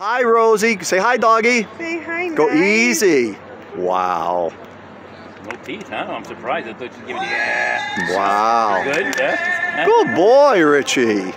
Hi, Rosey. Say hi, doggy. Say hi, Go Nice. easy. Wow. No teeth, huh? I'm surprised. I thought you'd give it. Yeah. Wow. Good. Yeah. Good boy, Richie.